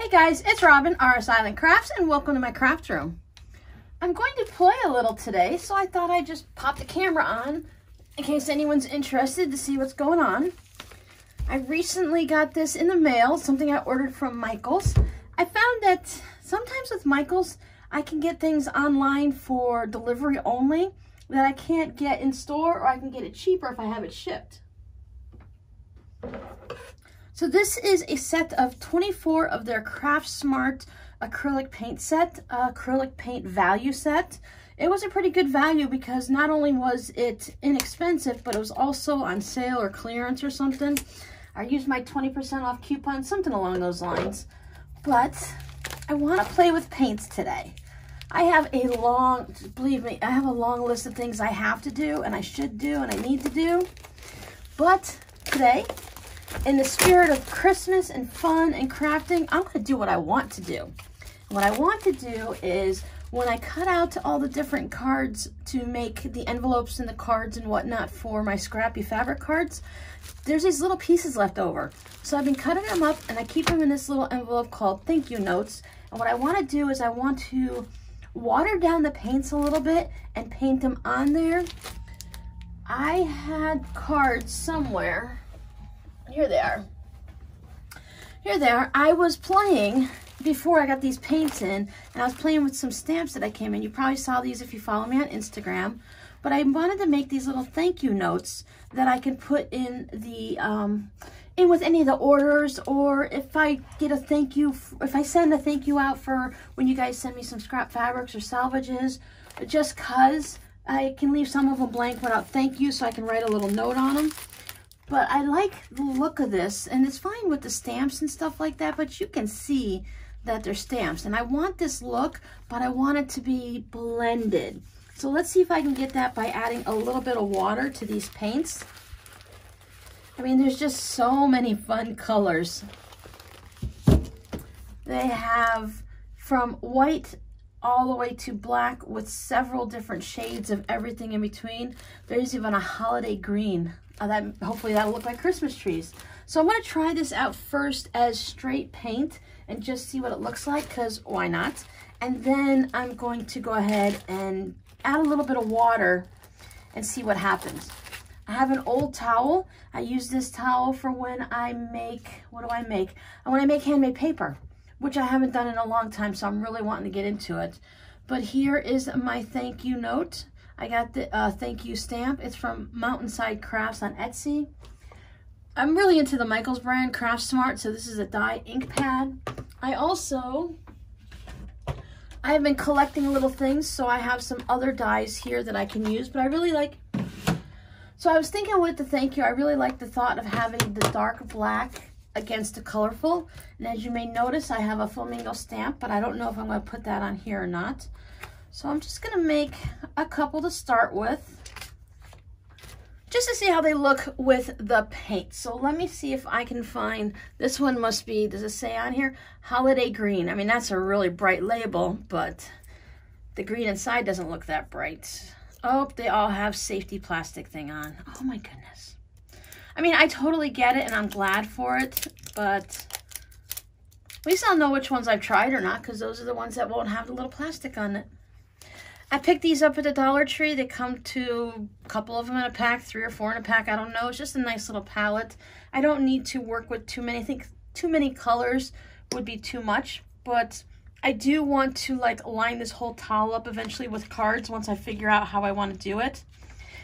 Hey guys, it's Robin, RS Island Crafts, and welcome to my craft room. I'm going to play a little today, so I thought I'd just pop the camera on in case anyone's interested to see what's going on. I recently got this in the mail, something I ordered from Michaels. I found that sometimes with Michaels, I can get things online for delivery only that I can't get in store or I can get it cheaper if I have it shipped. So this is a set of 24 of their Craft Smart acrylic paint set, uh, acrylic paint value set. It was a pretty good value because not only was it inexpensive, but it was also on sale or clearance or something. I used my 20% off coupon, something along those lines. But I want to play with paints today. I have a long, believe me, I have a long list of things I have to do and I should do and I need to do. But today, in the spirit of Christmas and fun and crafting, I'm going to do what I want to do. what I want to do is when I cut out all the different cards to make the envelopes and the cards and whatnot for my scrappy fabric cards, there's these little pieces left over. So I've been cutting them up and I keep them in this little envelope called thank you notes. And what I want to do is I want to water down the paints a little bit and paint them on there. I had cards somewhere here they are. Here they are. I was playing before I got these paints in, and I was playing with some stamps that I came in. You probably saw these if you follow me on Instagram. But I wanted to make these little thank you notes that I can put in the um, in with any of the orders, or if I get a thank you, if I send a thank you out for when you guys send me some scrap fabrics or selvages, just cause I can leave some of them blank without thank you, so I can write a little note on them. But I like the look of this, and it's fine with the stamps and stuff like that, but you can see that they're stamps. And I want this look, but I want it to be blended. So let's see if I can get that by adding a little bit of water to these paints. I mean, there's just so many fun colors. They have from white all the way to black with several different shades of everything in between. There's even a holiday green. Uh, that Hopefully that'll look like Christmas trees. So I'm to try this out first as straight paint and just see what it looks like because why not? And then I'm going to go ahead and add a little bit of water and see what happens. I have an old towel. I use this towel for when I make, what do I make? When I make handmade paper which I haven't done in a long time, so I'm really wanting to get into it. But here is my thank you note. I got the uh, thank you stamp. It's from Mountainside Crafts on Etsy. I'm really into the Michaels brand, Craft Smart, so this is a dye ink pad. I also, I have been collecting little things, so I have some other dyes here that I can use, but I really like, so I was thinking with the thank you, I really like the thought of having the dark black against the colorful. And as you may notice, I have a flamingo stamp, but I don't know if I'm going to put that on here or not. So I'm just going to make a couple to start with, just to see how they look with the paint. So let me see if I can find, this one must be, does it say on here? Holiday Green. I mean, that's a really bright label, but the green inside doesn't look that bright. Oh, they all have safety plastic thing on. Oh my goodness. I mean, I totally get it and I'm glad for it, but at least I'll know which ones I've tried or not because those are the ones that won't have the little plastic on it. I picked these up at the Dollar Tree. They come to a couple of them in a pack, three or four in a pack. I don't know. It's just a nice little palette. I don't need to work with too many. I think too many colors would be too much, but I do want to like line this whole towel up eventually with cards once I figure out how I want to do it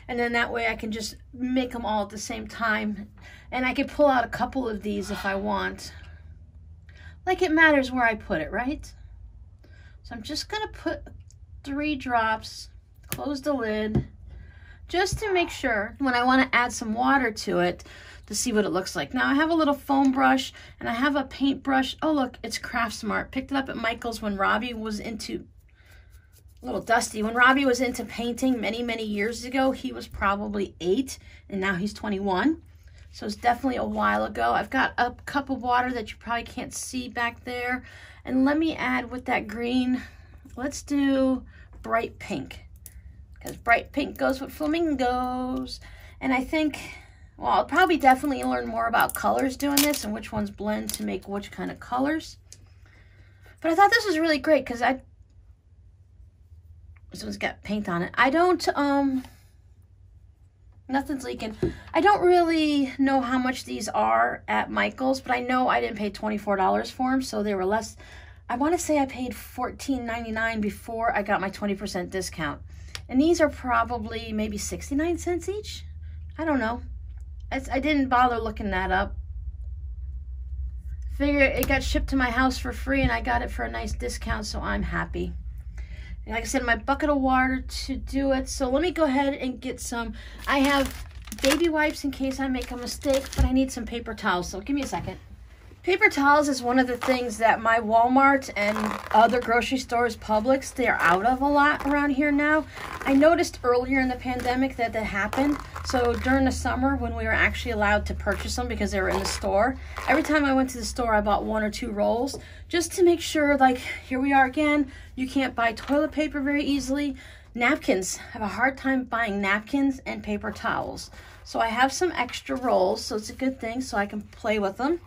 and then that way I can just make them all at the same time and I can pull out a couple of these if I want like it matters where I put it right so I'm just gonna put three drops close the lid just to make sure when I want to add some water to it to see what it looks like. Now I have a little foam brush and I have a paint brush. Oh look, it's Craft Smart. Picked it up at Michael's when Robbie was into a little dusty. When Robbie was into painting many, many years ago, he was probably eight, and now he's 21. So it's definitely a while ago. I've got a cup of water that you probably can't see back there. And let me add with that green, let's do bright pink. Because bright pink goes with flamingos. And I think, well, I'll probably definitely learn more about colors doing this and which ones blend to make which kind of colors. But I thought this was really great because I, this one's got paint on it. I don't, um, nothing's leaking. I don't really know how much these are at Michael's, but I know I didn't pay $24 for them, so they were less. I want to say I paid $14.99 before I got my 20% discount. And these are probably maybe 69 cents each. I don't know. I, didn't bother looking that up. Figure it got shipped to my house for free and I got it for a nice discount, so I'm happy. And like I said, my bucket of water to do it. So let me go ahead and get some. I have baby wipes in case I make a mistake, but I need some paper towels. So give me a second. Paper towels is one of the things that my Walmart and other grocery stores, Publix, they're out of a lot around here now. I noticed earlier in the pandemic that that happened. So during the summer when we were actually allowed to purchase them because they were in the store, every time I went to the store, I bought one or two rolls just to make sure, like, here we are again. You can't buy toilet paper very easily. Napkins. I have a hard time buying napkins and paper towels. So I have some extra rolls, so it's a good thing so I can play with them.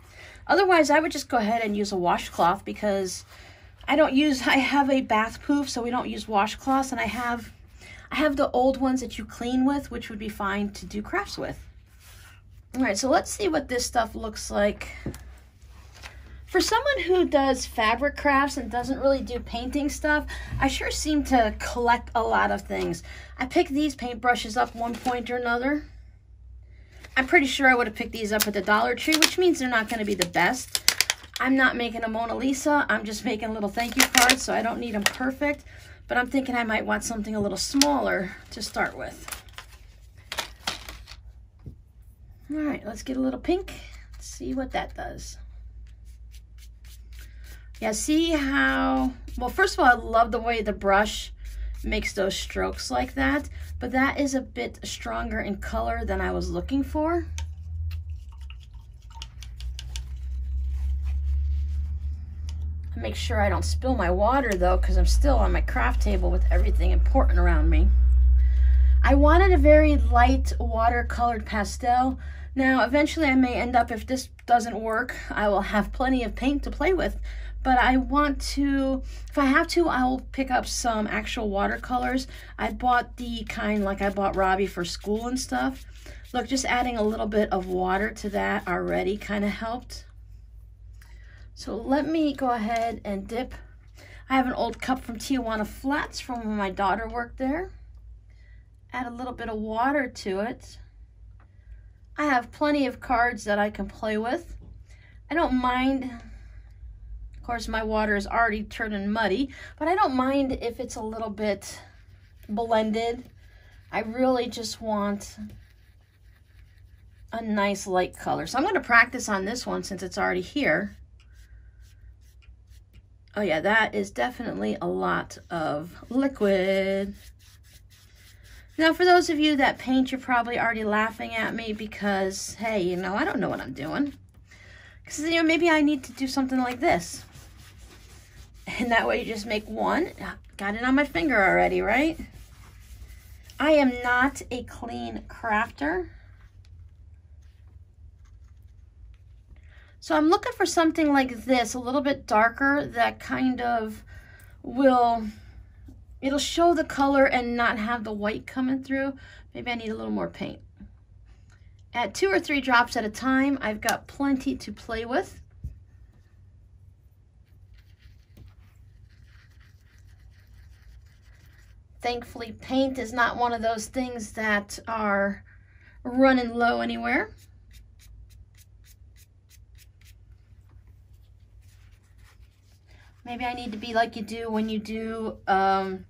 Otherwise, I would just go ahead and use a washcloth because I don't use, I have a bath poof, so we don't use washcloths, and I have, I have the old ones that you clean with, which would be fine to do crafts with. All right, so let's see what this stuff looks like. For someone who does fabric crafts and doesn't really do painting stuff, I sure seem to collect a lot of things. I picked these paintbrushes up one point or another. I'm pretty sure I would have picked these up at the Dollar Tree, which means they're not going to be the best. I'm not making a Mona Lisa. I'm just making little thank you cards, so I don't need them perfect. But I'm thinking I might want something a little smaller to start with. All right, let's get a little pink. Let's see what that does. Yeah, see how, well, first of all, I love the way the brush makes those strokes like that, but that is a bit stronger in color than I was looking for. Make sure I don't spill my water though, because I'm still on my craft table with everything important around me. I wanted a very light watercolored pastel. Now, eventually I may end up, if this doesn't work, I will have plenty of paint to play with but I want to, if I have to, I'll pick up some actual watercolors. I bought the kind like I bought Robbie for school and stuff. Look, just adding a little bit of water to that already kind of helped. So let me go ahead and dip. I have an old cup from Tijuana Flats from when my daughter worked there. Add a little bit of water to it. I have plenty of cards that I can play with. I don't mind course, my water is already turning muddy, but I don't mind if it's a little bit blended. I really just want a nice light color. So I'm going to practice on this one since it's already here. Oh yeah, that is definitely a lot of liquid. Now, for those of you that paint, you're probably already laughing at me because, hey, you know, I don't know what I'm doing. Because, you know, maybe I need to do something like this. And that way you just make one. Got it on my finger already, right? I am not a clean crafter. So I'm looking for something like this, a little bit darker, that kind of will, it'll show the color and not have the white coming through. Maybe I need a little more paint. At two or three drops at a time, I've got plenty to play with. Thankfully, paint is not one of those things that are running low anywhere. Maybe I need to be like you do when you do, um,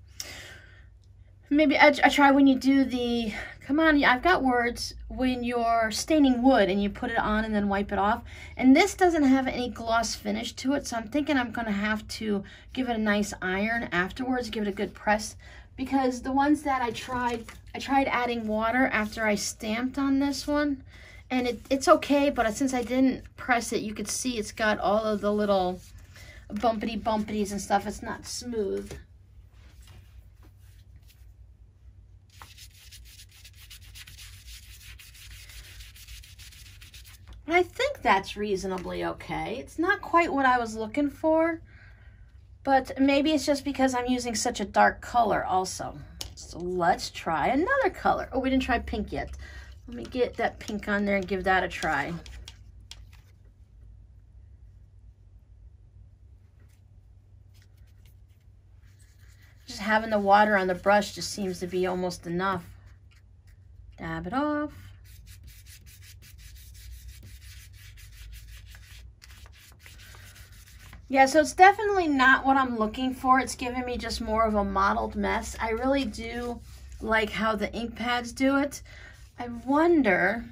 maybe I, I try when you do the, come on, I've got words, when you're staining wood and you put it on and then wipe it off. And this doesn't have any gloss finish to it, so I'm thinking I'm going to have to give it a nice iron afterwards, give it a good press because the ones that I tried, I tried adding water after I stamped on this one. And it, it's okay, but since I didn't press it, you could see it's got all of the little bumpity bumpities and stuff. It's not smooth. I think that's reasonably okay. It's not quite what I was looking for, But maybe it's just because I'm using such a dark color also. So let's try another color. Oh, we didn't try pink yet. Let me get that pink on there and give that a try. Just having the water on the brush just seems to be almost enough. Dab it off. Yeah, so it's definitely not what I'm looking for. It's giving me just more of a mottled mess. I really do like how the ink pads do it. I wonder,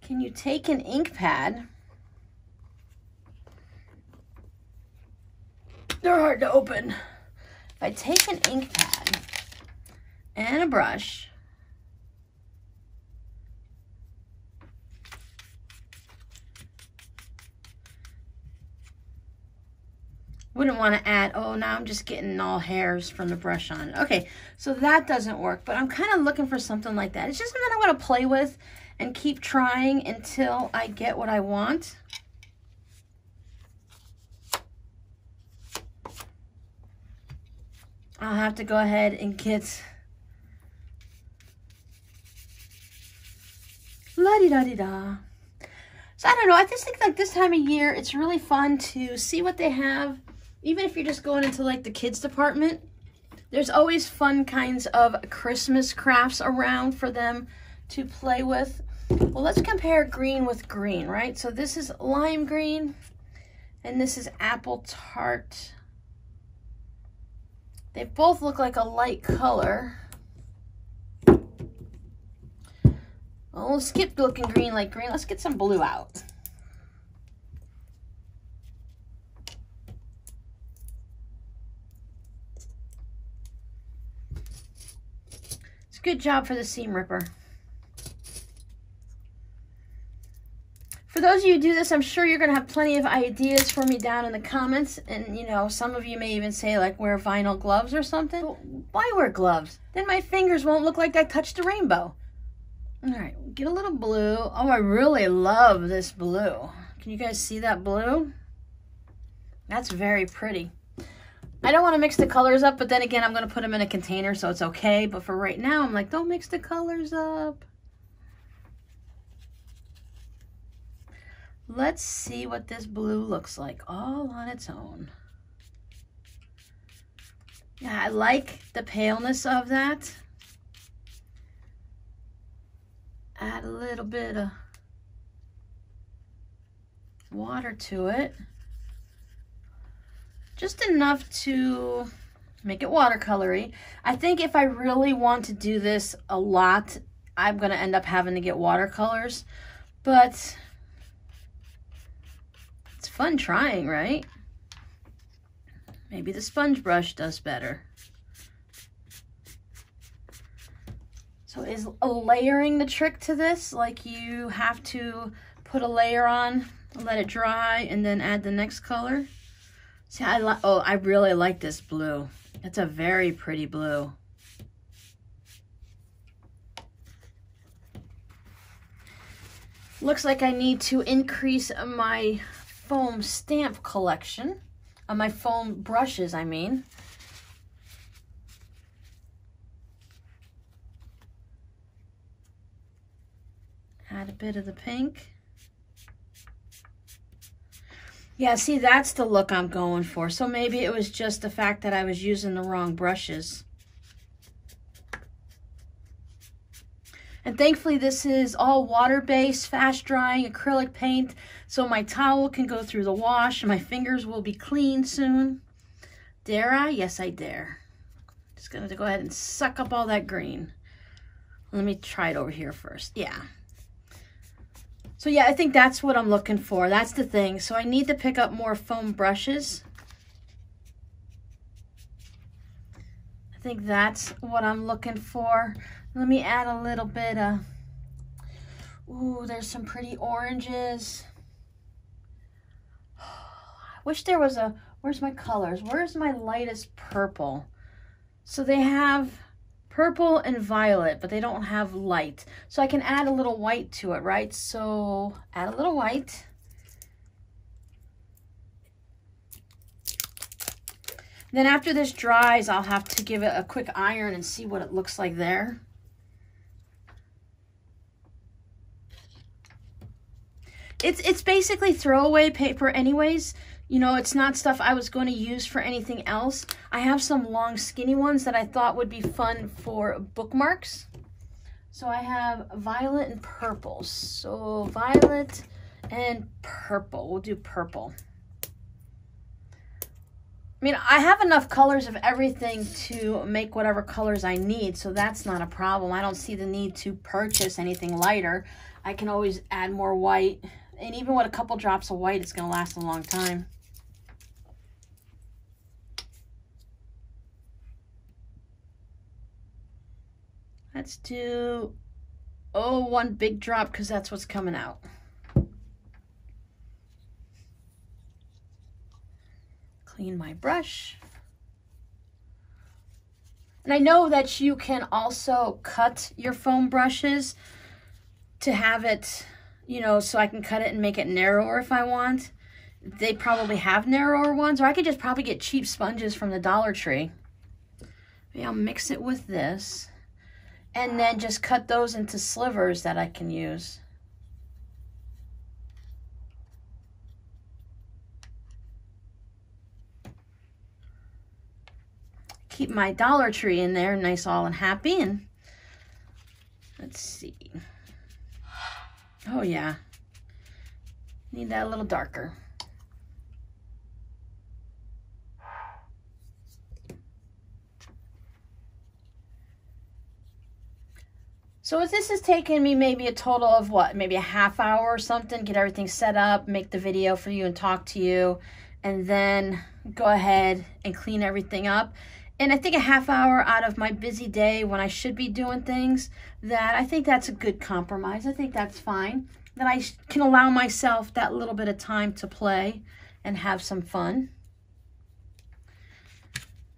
can you take an ink pad? They're hard to open. If I take an ink pad and a brush, wouldn't want to add, oh, now I'm just getting all hairs from the brush on. Okay, so that doesn't work, but I'm kind of looking for something like that. It's just something I want to play with and keep trying until I get what I want. I'll have to go ahead and get la-di-da-di-da. So I don't know, I just think like this time of year, it's really fun to see what they have even if you're just going into like the kids department, there's always fun kinds of Christmas crafts around for them to play with. Well, let's compare green with green, right? So this is lime green and this is apple tart. They both look like a light color. Well, we'll skip looking green like green. Let's get some blue out. Good job for the seam ripper. For those of you who do this, I'm sure you're going to have plenty of ideas for me down in the comments. And, you know, some of you may even say, like, wear vinyl gloves or something. But why wear gloves? Then my fingers won't look like I touched a rainbow. All right, get a little blue. Oh, I really love this blue. Can you guys see that blue? That's very pretty. I don't want to mix the colors up, but then again, I'm going to put them in a container, so it's okay. But for right now, I'm like, don't mix the colors up. Let's see what this blue looks like all on its own. Yeah, I like the paleness of that. Add a little bit of water to it just enough to make it watercolory. I think if I really want to do this a lot, I'm going to end up having to get watercolors. But it's fun trying, right? Maybe the sponge brush does better. So is layering the trick to this? Like you have to put a layer on, let it dry, and then add the next color? See, I like, oh, I really like this blue. It's a very pretty blue. Looks like I need to increase my foam stamp collection. Uh, my foam brushes, I mean. Add a bit of the pink. Yeah, see, that's the look I'm going for. So maybe it was just the fact that I was using the wrong brushes. And thankfully, this is all water-based, fast-drying acrylic paint, so my towel can go through the wash, and my fingers will be clean soon. Dare I? Yes, I dare. Just going to go ahead and suck up all that green. Let me try it over here first. Yeah, so yeah, I think that's what I'm looking for. That's the thing. So I need to pick up more foam brushes. I think that's what I'm looking for. Let me add a little bit of, ooh, there's some pretty oranges. I wish there was a, where's my colors? Where's my lightest purple? So they have purple and violet, but they don't have light. So I can add a little white to it, right? So add a little white. Then after this dries, I'll have to give it a quick iron and see what it looks like there. It's, it's basically throwaway paper anyways. You know, it's not stuff I was going to use for anything else. I have some long skinny ones that I thought would be fun for bookmarks. So I have violet and purple. So violet and purple. We'll do purple. I mean, I have enough colors of everything to make whatever colors I need, so that's not a problem. I don't see the need to purchase anything lighter. I can always add more white, and even with a couple drops of white, it's going to last a long time. Let's do, oh, one big drop because that's what's coming out. Clean my brush. And I know that you can also cut your foam brushes to have it, you know, so I can cut it and make it narrower if I want. They probably have narrower ones, or I could just probably get cheap sponges from the Dollar Tree. Maybe I'll mix it with this and then just cut those into slivers that I can use. Keep my Dollar Tree in there, nice all and happy. And let's see. Oh yeah, need that a little darker. So this has taken me maybe a total of what, maybe a half hour or something, get everything set up, make the video for you and talk to you, and then go ahead and clean everything up. And I think a half hour out of my busy day when I should be doing things, that I think that's a good compromise. I think that's fine. That I can allow myself that little bit of time to play and have some fun.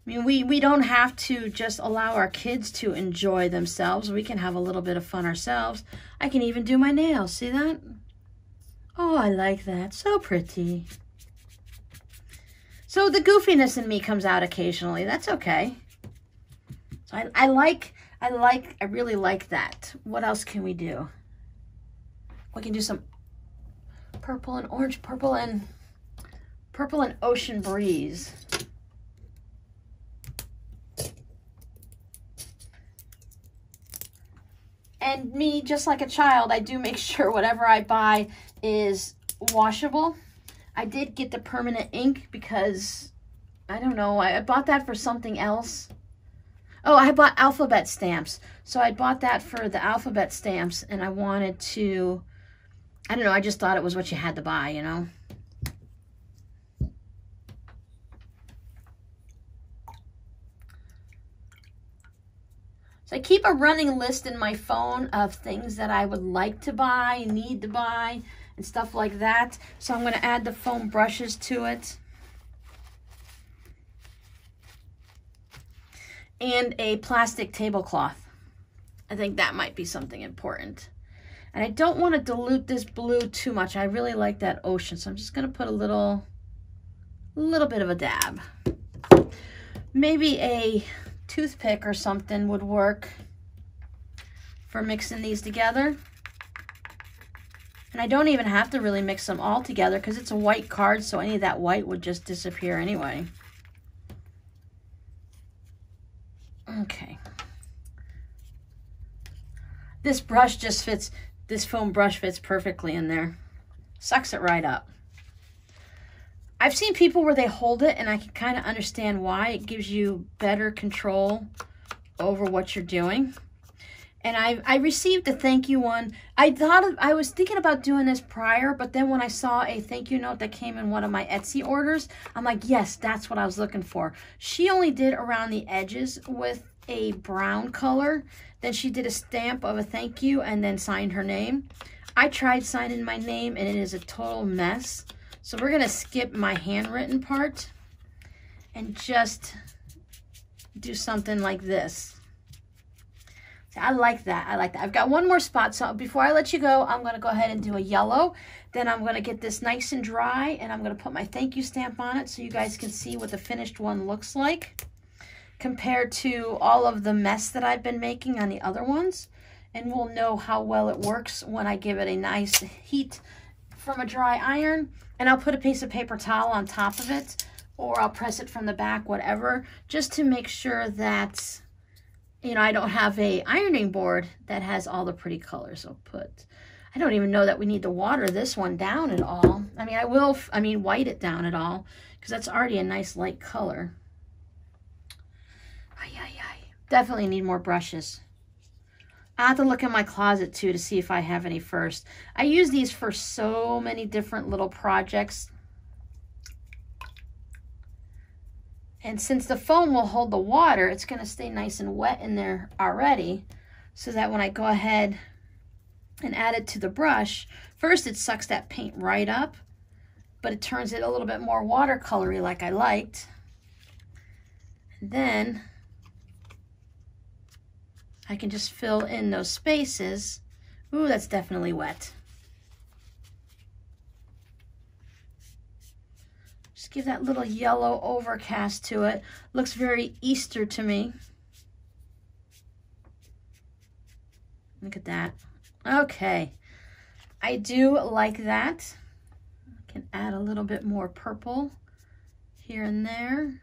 I mean, we, we don't have to just allow our kids to enjoy themselves. We can have a little bit of fun ourselves. I can even do my nails. See that? Oh, I like that. So pretty. So the goofiness in me comes out occasionally. That's okay. So I, I like, I like, I really like that. What else can we do? We can do some purple and orange, purple and, purple and ocean breeze. And me, just like a child, I do make sure whatever I buy is washable. I did get the permanent ink because, I don't know, I bought that for something else. Oh, I bought alphabet stamps. So I bought that for the alphabet stamps and I wanted to, I don't know, I just thought it was what you had to buy, you know. So I keep a running list in my phone of things that I would like to buy, need to buy, and stuff like that. So I'm going to add the foam brushes to it. And a plastic tablecloth. I think that might be something important. And I don't want to dilute this blue too much. I really like that ocean. So I'm just going to put a little, little bit of a dab. Maybe a toothpick or something would work for mixing these together. And I don't even have to really mix them all together because it's a white card, so any of that white would just disappear anyway. Okay. This brush just fits, this foam brush fits perfectly in there. Sucks it right up. I've seen people where they hold it and I can kind of understand why. It gives you better control over what you're doing. And I, I received a thank you one. I thought of, I was thinking about doing this prior, but then when I saw a thank you note that came in one of my Etsy orders, I'm like, yes, that's what I was looking for. She only did around the edges with a brown color. Then she did a stamp of a thank you and then signed her name. I tried signing my name and it is a total mess. So we're to skip my handwritten part and just do something like this. I like that. I like that. I've got one more spot. So before I let you go, I'm to go ahead and do a yellow. Then I'm to get this nice and dry and I'm to put my thank you stamp on it so you guys can see what the finished one looks like compared to all of the mess that I've been making on the other ones. And we'll know how well it works when I give it a nice heat from a dry iron. And I'll put a piece of paper towel on top of it or I'll press it from the back, whatever, just to make sure that, you know, I don't have a ironing board that has all the pretty colors. I'll put I don't even know that we need to water this one down at all. I mean, I will, I mean, white it down at all because that's already a nice light color. Ay, ay, ay. Definitely need more brushes. I have to look in my closet too to see if I have any first. I use these for so many different little projects. And since the foam will hold the water, it's going to stay nice and wet in there already so that when I go ahead and add it to the brush, first it sucks that paint right up, but it turns it a little bit more watercolory like I liked. And then I can just fill in those spaces. Ooh, that's definitely wet. Just give that little yellow overcast to it. Looks very Easter to me. Look at that. Okay, I do like that. I can add a little bit more purple here and there.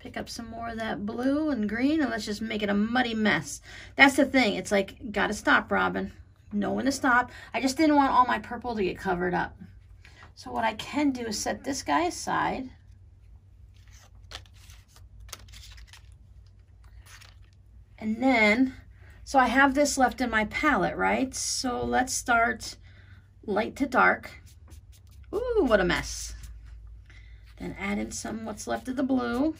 Pick up some more of that blue and green and let's just make it a muddy mess. That's the thing. It's like, gotta stop, Robin. Know when to stop. I just didn't want all my purple to get covered up. So what I can do is set this guy aside. And then so I have this left in my palette, right? So let's start light to dark. Ooh, what a mess. Then add in some what's left of the blue.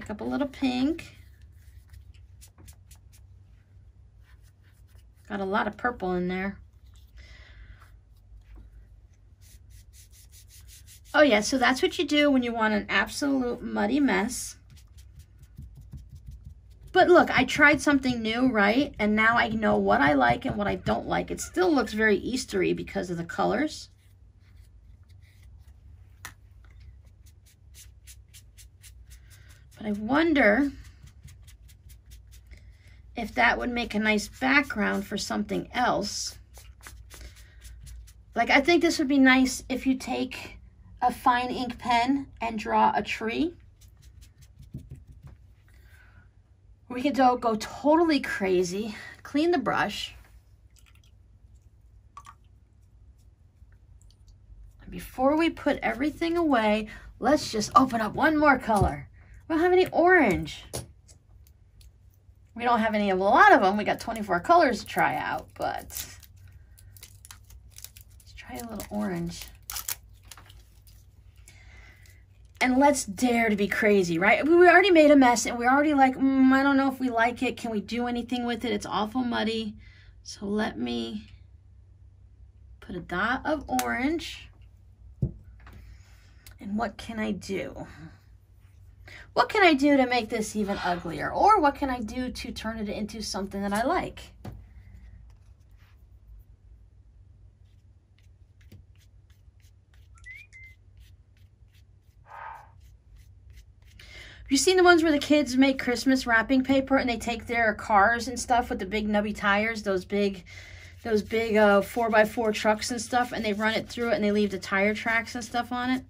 Pick up a little pink. Got a lot of purple in there. Oh yeah, so that's what you do when you want an absolute muddy mess. But look, I tried something new, right? And now I know what I like and what I don't like. It still looks very Eastery because of the colors. But I wonder if that would make a nice background for something else. Like, I think this would be nice if you take a fine ink pen and draw a tree. We can go, go totally crazy, clean the brush. Before we put everything away, let's just open up one more color. We don't have any orange. We don't have any of a lot of them. We got 24 colors to try out, but let's try a little orange and let's dare to be crazy, right? We already made a mess and we're already like, mm, I don't know if we like it. Can we do anything with it? It's awful muddy. So let me put a dot of orange. And what can I do? What can I do to make this even uglier? Or what can I do to turn it into something that I like? you seen the ones where the kids make Christmas wrapping paper and they take their cars and stuff with the big nubby tires, those big those big uh, 4x4 trucks and stuff, and they run it through it and they leave the tire tracks and stuff on it?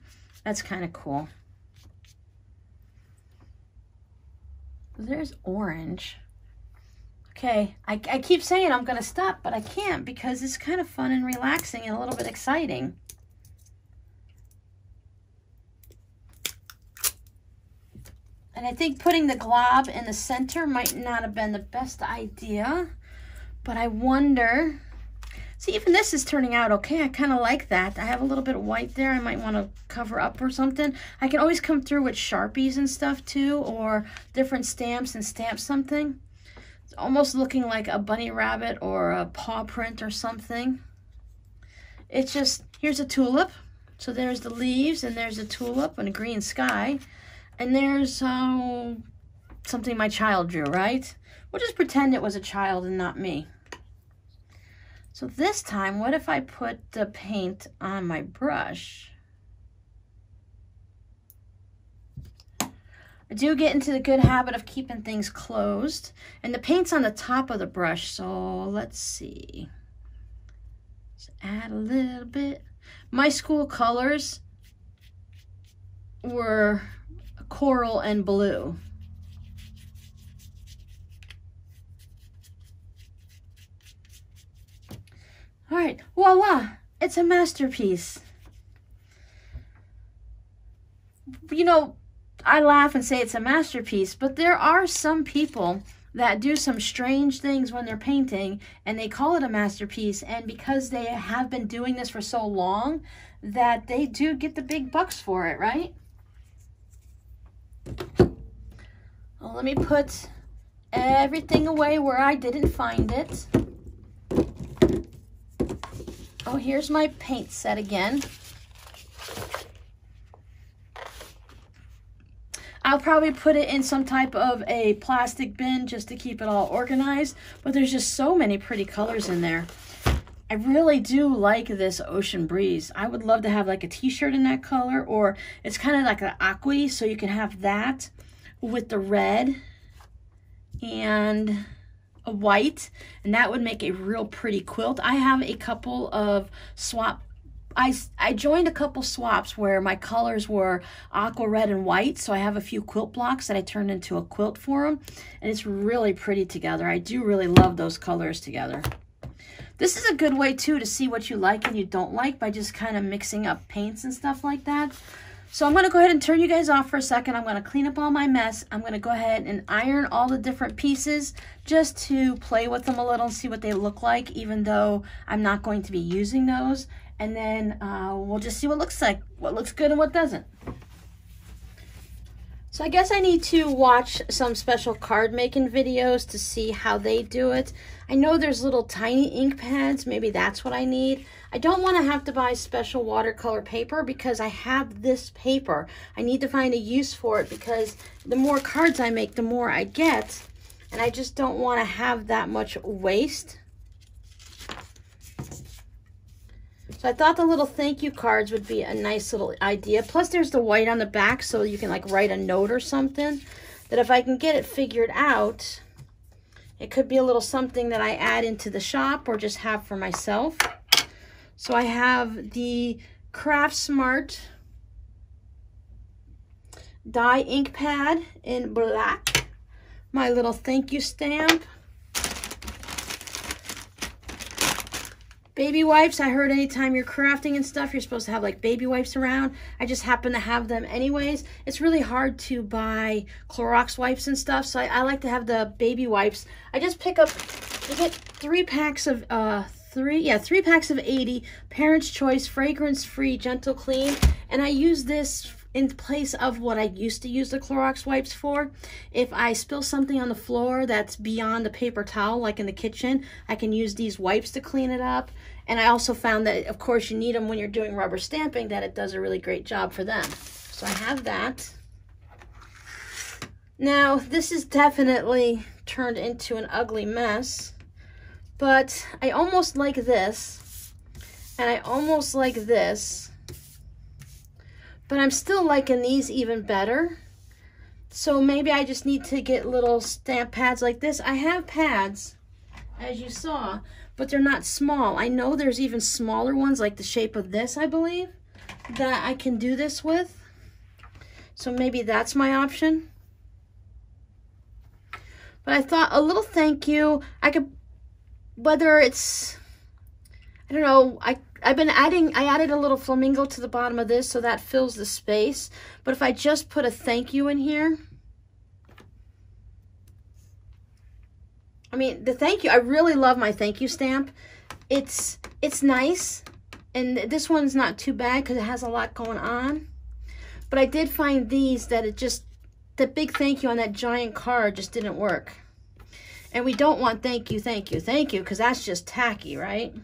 That's kind of cool. There's orange. Okay, I, I keep saying I'm going to stop, but I can't because it's kind of fun and relaxing and a little bit exciting. And I think putting the glob in the center might not have been the best idea. But I wonder... See, even this is turning out okay. I kind of like that. I have a little bit of white there. I might want to cover up or something. I can always come through with Sharpies and stuff too, or different stamps and stamp something. It's almost looking like a bunny rabbit or a paw print or something. It's just, here's a tulip. So there's the leaves and there's a tulip and a green sky. And there's uh, something my child drew, right? We'll just pretend it was a child and not me. So this time, what if I put the paint on my brush? I do get into the good habit of keeping things closed. And the paint's on the top of the brush, so let's see. Let's add a little bit. My school colors were coral and blue. All right, voila, it's a masterpiece. You know, I laugh and say it's a masterpiece, but there are some people that do some strange things when they're painting and they call it a masterpiece and because they have been doing this for so long that they do get the big bucks for it, right? Well, let me put everything away where I didn't find it. Oh, here's my paint set again. I'll probably put it in some type of a plastic bin just to keep it all organized, but there's just so many pretty colors in there. I really do like this Ocean Breeze. I would love to have like a t-shirt in that color, or it's kind of like an aqua, so you can have that with the red and a white, and that would make a real pretty quilt. I have a couple of swap I, I joined a couple swaps where my colors were aqua red and white so I have a few quilt blocks that I turned into a quilt for them and it's really pretty together. I do really love those colors together. This is a good way too to see what you like and you don't like by just kind of mixing up paints and stuff like that so I'm going to go ahead and turn you guys off for a second. I'm going to clean up all my mess. I'm going to go ahead and iron all the different pieces just to play with them a little and see what they look like, even though I'm not going to be using those and then uh, we'll just see what looks like, what looks good and what doesn't. So I guess I need to watch some special card making videos to see how they do it. I know there's little tiny ink pads. Maybe that's what I need. I don't want to have to buy special watercolor paper because I have this paper. I need to find a use for it because the more cards I make, the more I get. And I just don't want to have that much waste. So I thought the little thank you cards would be a nice little idea. Plus there's the white on the back so you can like write a note or something. That if I can get it figured out, it could be a little something that I add into the shop or just have for myself. So I have the Craft Smart dye ink pad in black. My little thank you stamp. Baby wipes, I heard anytime you're crafting and stuff, you're supposed to have like baby wipes around. I just happen to have them anyways. It's really hard to buy Clorox wipes and stuff, so I, I like to have the baby wipes. I just pick up, I get three packs of, uh, three, yeah, three packs of 80, Parents' Choice, fragrance-free, gentle clean, and I use this in place of what I used to use the Clorox wipes for. If I spill something on the floor that's beyond the paper towel, like in the kitchen, I can use these wipes to clean it up. And I also found that, of course, you need them when you're doing rubber stamping, that it does a really great job for them. So I have that. Now, this is definitely turned into an ugly mess, but I almost like this, and I almost like this, but I'm still liking these even better. So maybe I just need to get little stamp pads like this. I have pads, as you saw, but they're not small. I know there's even smaller ones like the shape of this, I believe, that I can do this with. So maybe that's my option. But I thought a little thank you. I could, whether it's, I don't know, I I've been adding, I added a little flamingo to the bottom of this so that fills the space. But if I just put a thank you in here, I mean, the thank you, I really love my thank you stamp. It's, it's nice. And this one's not too bad because it has a lot going on. But I did find these that it just, the big thank you on that giant card just didn't work. And we don't want thank you, thank you, thank you, because that's just tacky, right?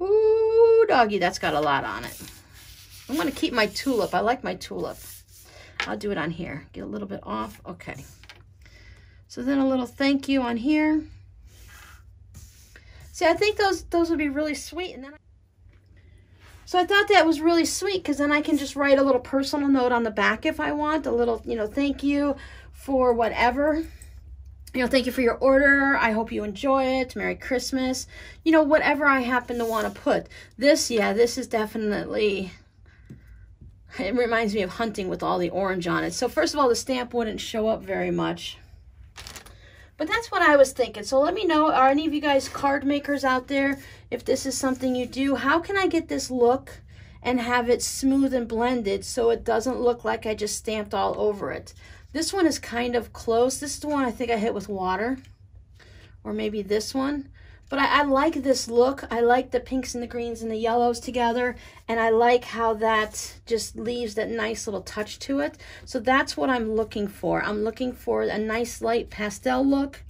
Ooh, doggy, that's got a lot on it. I'm going to keep my tulip. I like my tulip. I'll do it on here. Get a little bit off. Okay. So then a little thank you on here. See, I think those those would be really sweet. And then I so I thought that was really sweet because then I can just write a little personal note on the back if I want. A little, you know, thank you for whatever. You know, thank you for your order. I hope you enjoy it. Merry Christmas. You know, whatever I happen to want to put. This, yeah, this is definitely it reminds me of hunting with all the orange on it. So first of all, the stamp wouldn't show up very much. But that's what I was thinking. So let me know, are any of you guys card makers out there? If this is something you do, how can I get this look and have it smooth and blended so it doesn't look like I just stamped all over it? This one is kind of close. This is the one I think I hit with water. Or maybe this one. But I, I, like this look. I like the pinks and the greens and the yellows together. And I like how that just leaves that nice little touch to it. So that's what I'm looking for. I'm looking for a nice light pastel look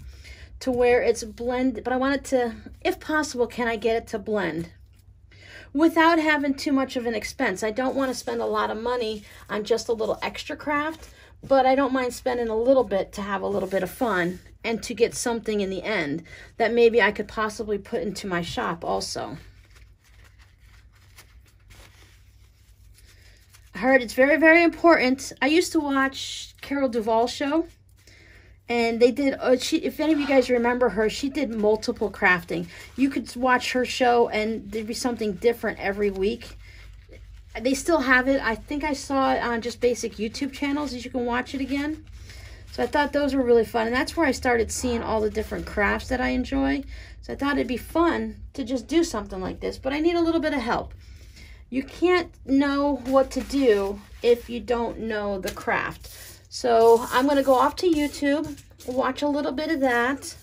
to where it's blend. But I want it to, if possible, can I get it to blend? Without having too much of an expense. I don't want to spend a lot of money on just a little extra craft. But I don't mind spending a little bit to have a little bit of fun and to get something in the end that maybe I could possibly put into my shop also. I heard it's very, very important. I used to watch Carol Duvall show. And they did, uh, she, if any of you guys remember her, she did multiple crafting. You could watch her show and there'd be something different every week. They still have it. I think I saw it on just basic YouTube channels as you can watch it again. So I thought those were really fun. And that's where I started seeing all the different crafts that I enjoy. So I thought it'd be fun to just do something like this. But I need a little bit of help. You can't know what to do if you don't know the craft. So I'm going to go off to YouTube, watch a little bit of that.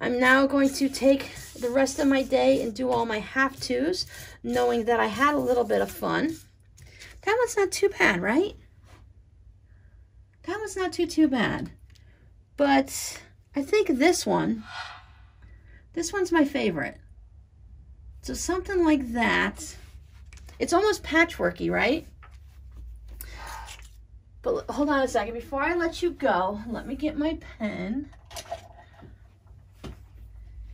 I'm now going to take the rest of my day and do all my have-tos, knowing that I had a little bit of fun. That one's not too bad, right? That was not too, too bad. But I think this one, this one's my favorite. So something like that. It's almost patchworky, right? But hold on a second. Before I let you go, let me get my pen.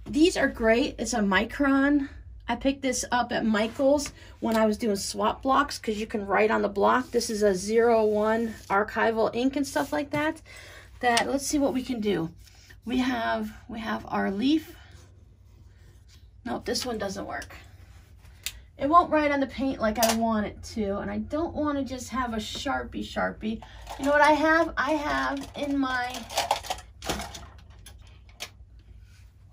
These are great. It's a micron I picked this up at Michael's when I was doing swap blocks because you can write on the block. This is a zero one archival ink and stuff like that. That let's see what we can do. We have we have our leaf. Nope, this one doesn't work. It won't write on the paint like I want it to, and I don't want to just have a Sharpie Sharpie. You know what I have? I have in my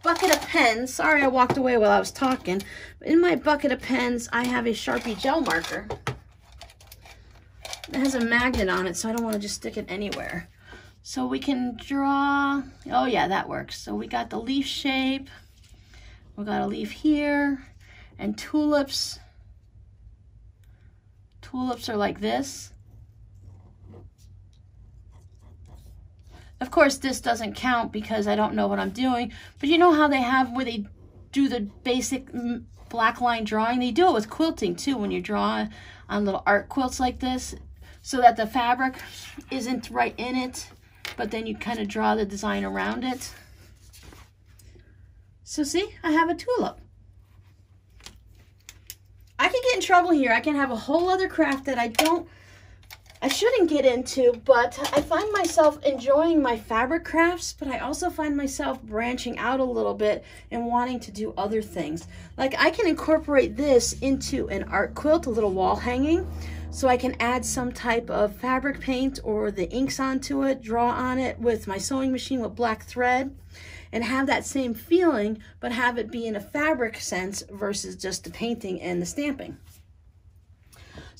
bucket of pens, sorry I walked away while I was talking, in my bucket of pens, I have a Sharpie gel marker. It has a magnet on it, so I don't want to just stick it anywhere. So we can draw, oh yeah, that works. So we got the leaf shape, we got a leaf here, and tulips. Tulips are like this. Of course, this doesn't count because I don't know what I'm doing, but you know how they have where they do the basic black line drawing? They do it with quilting too when you draw on little art quilts like this so that the fabric isn't right in it, but then you kind of draw the design around it. So see, I have a tulip. I can get in trouble here. I can have a whole other craft that I don't I shouldn't get into, but I find myself enjoying my fabric crafts, but I also find myself branching out a little bit and wanting to do other things. Like I can incorporate this into an art quilt, a little wall hanging, so I can add some type of fabric paint or the inks onto it, draw on it with my sewing machine with black thread, and have that same feeling, but have it be in a fabric sense versus just the painting and the stamping.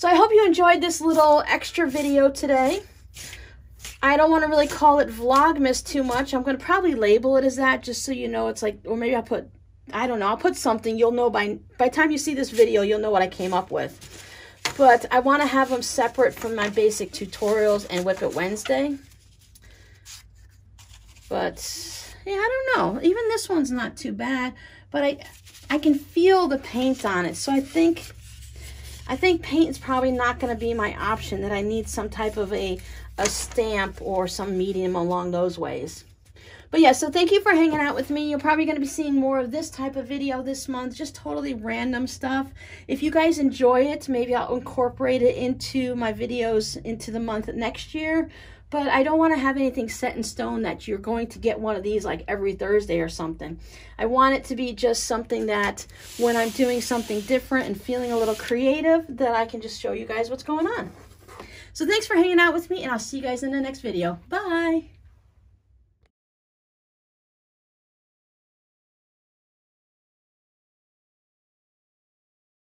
So I hope you enjoyed this little extra video today. I don't want to really call it Vlogmas too much. I'm going to probably label it as that just so you know it's like, or maybe I'll put, I don't know, I'll put something. You'll know by, by the time you see this video, you'll know what I came up with. But I want to have them separate from my basic tutorials and Whip It Wednesday. But, yeah, I don't know. Even this one's not too bad. But I, I can feel the paint on it. So I think I think paint is probably not going to be my option, that I need some type of a, a stamp or some medium along those ways. But yeah, so thank you for hanging out with me. You're probably going to be seeing more of this type of video this month, just totally random stuff. If you guys enjoy it, maybe I'll incorporate it into my videos into the month next year. But I don't want to have anything set in stone that you're going to get one of these like every Thursday or something. I want it to be just something that when I'm doing something different and feeling a little creative, that I can just show you guys what's going on. So thanks for hanging out with me, and I'll see you guys in the next video. Bye!